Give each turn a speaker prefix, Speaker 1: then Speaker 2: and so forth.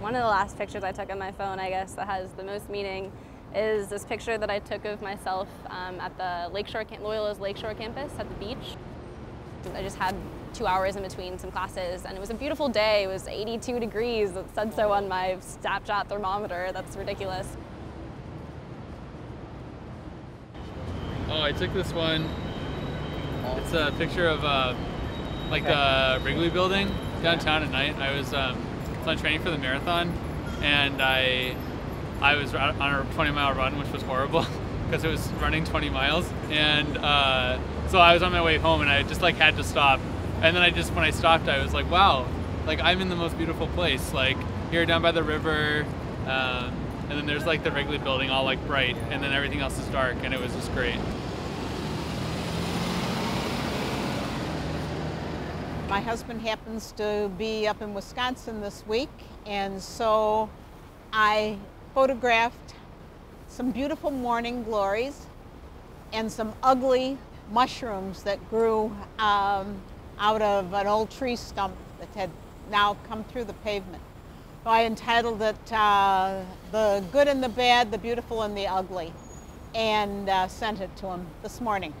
Speaker 1: One of the last pictures I took on my phone, I guess, that has the most meaning is this picture that I took of myself um, at the Lakeshore, Loyola's Lakeshore campus at the beach. I just had two hours in between some classes and it was a beautiful day. It was 82 degrees. It said so on my Snapchat thermometer. That's ridiculous.
Speaker 2: Oh, I took this one. It's a picture of uh, like the Wrigley building downtown at night. I was um, on training for the marathon and I I was on a 20 mile run, which was horrible because it was running 20 miles. And uh, so I was on my way home and I just like had to stop. And then I just, when I stopped, I was like, wow, like I'm in the most beautiful place. Like here down by the river. Um, and then there's like the Wrigley building all like bright and then everything else is dark and it was just great.
Speaker 3: My husband happens to be up in Wisconsin this week and so I photographed some beautiful morning glories and some ugly mushrooms that grew um, out of an old tree stump that had now come through the pavement. So I entitled it uh, The Good and the Bad, the Beautiful and the Ugly, and uh, sent it to him this morning.